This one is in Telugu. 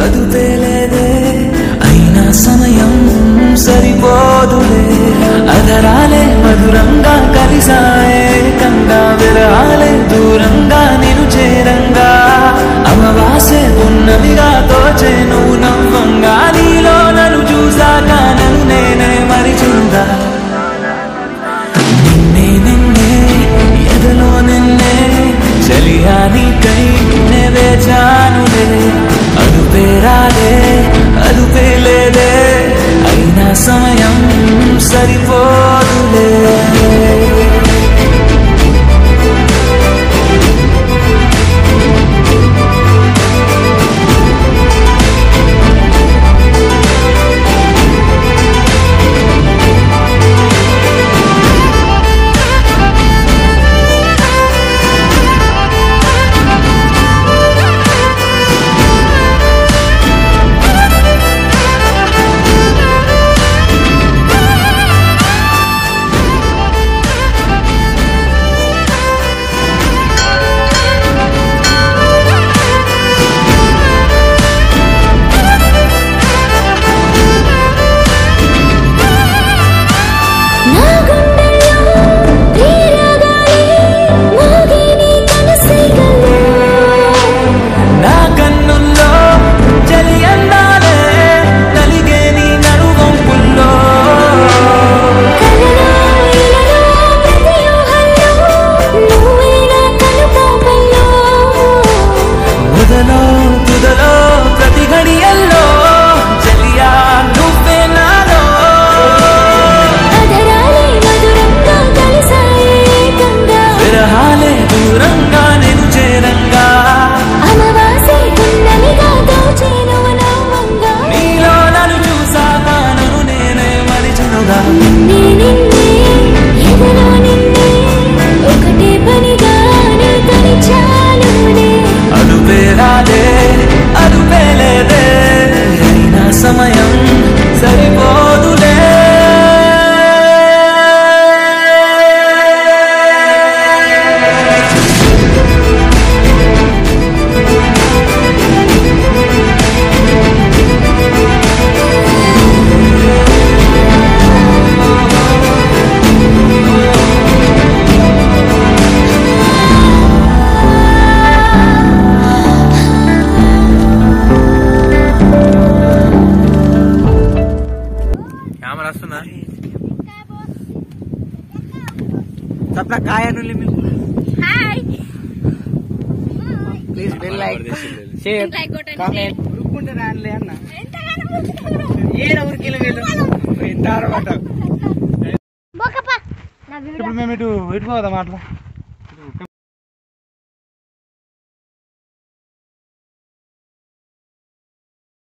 ಅದು ತೇಲೆದೆ అయిన సమయం సరిపోదులే అదరాలే మధురంగా కలిసాయి de ఆమె రాస్తుందా? తప్ప కాయను please bell like. Share. Comment. ఉరుక్కుంటే రానులే అన్న. ఏడ ఉరికిలు వీళ్ళు? ఇంటారు ఇప్పుడు మేము ఇటు ఇటు పోదాం అట్లా.